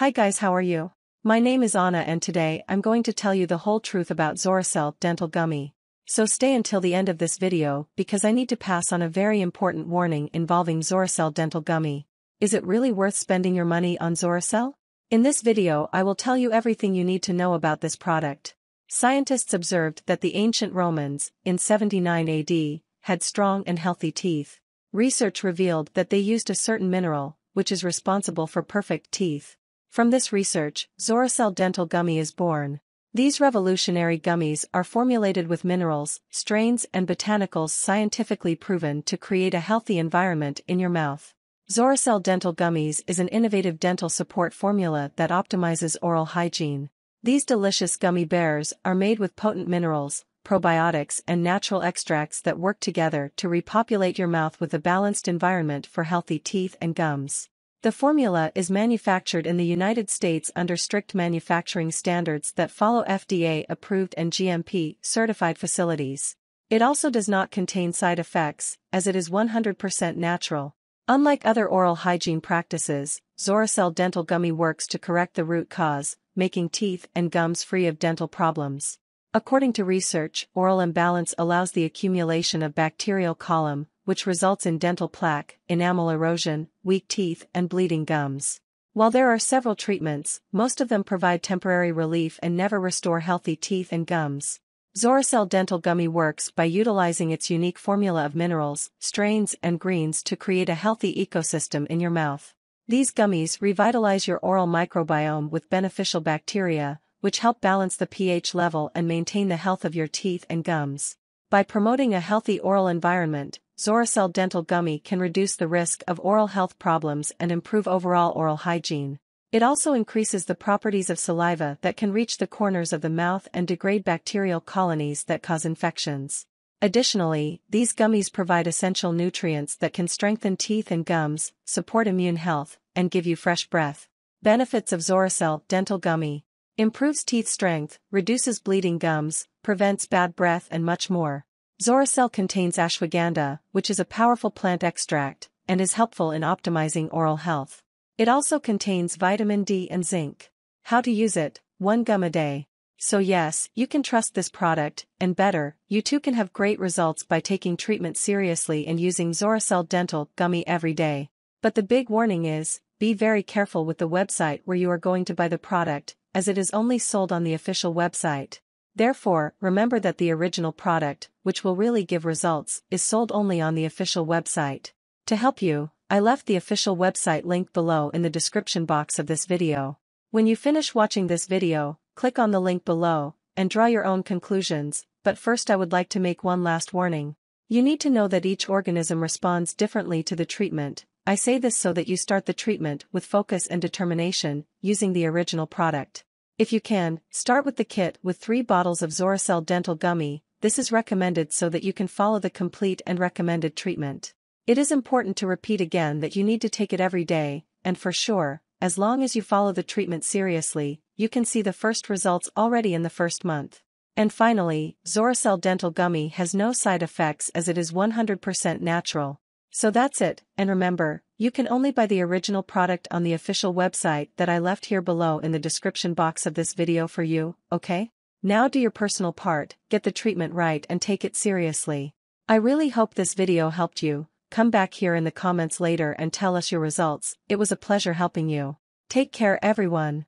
Hi guys how are you? My name is Anna and today I'm going to tell you the whole truth about Zoracel Dental Gummy. So stay until the end of this video because I need to pass on a very important warning involving Zoracel Dental Gummy. Is it really worth spending your money on Zoracel? In this video I will tell you everything you need to know about this product. Scientists observed that the ancient Romans, in 79 AD, had strong and healthy teeth. Research revealed that they used a certain mineral, which is responsible for perfect teeth. From this research, Zoracel Dental Gummy is born. These revolutionary gummies are formulated with minerals, strains and botanicals scientifically proven to create a healthy environment in your mouth. Zoracel Dental Gummies is an innovative dental support formula that optimizes oral hygiene. These delicious gummy bears are made with potent minerals, probiotics and natural extracts that work together to repopulate your mouth with a balanced environment for healthy teeth and gums. The formula is manufactured in the United States under strict manufacturing standards that follow FDA-approved and GMP-certified facilities. It also does not contain side effects, as it is 100% natural. Unlike other oral hygiene practices, Zoracel Dental Gummy works to correct the root cause, making teeth and gums free of dental problems. According to research, oral imbalance allows the accumulation of bacterial column, which results in dental plaque, enamel erosion, weak teeth and bleeding gums. While there are several treatments, most of them provide temporary relief and never restore healthy teeth and gums. Zoracel Dental Gummy works by utilizing its unique formula of minerals, strains and greens to create a healthy ecosystem in your mouth. These gummies revitalize your oral microbiome with beneficial bacteria, which help balance the pH level and maintain the health of your teeth and gums. By promoting a healthy oral environment, Zoracel Dental Gummy can reduce the risk of oral health problems and improve overall oral hygiene. It also increases the properties of saliva that can reach the corners of the mouth and degrade bacterial colonies that cause infections. Additionally, these gummies provide essential nutrients that can strengthen teeth and gums, support immune health, and give you fresh breath. Benefits of Zoracel Dental Gummy Improves teeth strength, reduces bleeding gums, prevents bad breath and much more. Zoracel contains ashwagandha, which is a powerful plant extract, and is helpful in optimizing oral health. It also contains vitamin D and zinc. How to use it, 1 gum a day. So yes, you can trust this product, and better, you too can have great results by taking treatment seriously and using Zoracel Dental Gummy every day. But the big warning is, be very careful with the website where you are going to buy the product, as it is only sold on the official website. Therefore, remember that the original product, which will really give results, is sold only on the official website. To help you, I left the official website link below in the description box of this video. When you finish watching this video, click on the link below, and draw your own conclusions, but first I would like to make one last warning. You need to know that each organism responds differently to the treatment, I say this so that you start the treatment with focus and determination, using the original product. If you can, start with the kit with 3 bottles of Zoracel Dental Gummy, this is recommended so that you can follow the complete and recommended treatment. It is important to repeat again that you need to take it every day, and for sure, as long as you follow the treatment seriously, you can see the first results already in the first month. And finally, Zoracel Dental Gummy has no side effects as it is 100% natural. So that's it, and remember, you can only buy the original product on the official website that I left here below in the description box of this video for you, okay? Now do your personal part, get the treatment right and take it seriously. I really hope this video helped you, come back here in the comments later and tell us your results, it was a pleasure helping you. Take care everyone.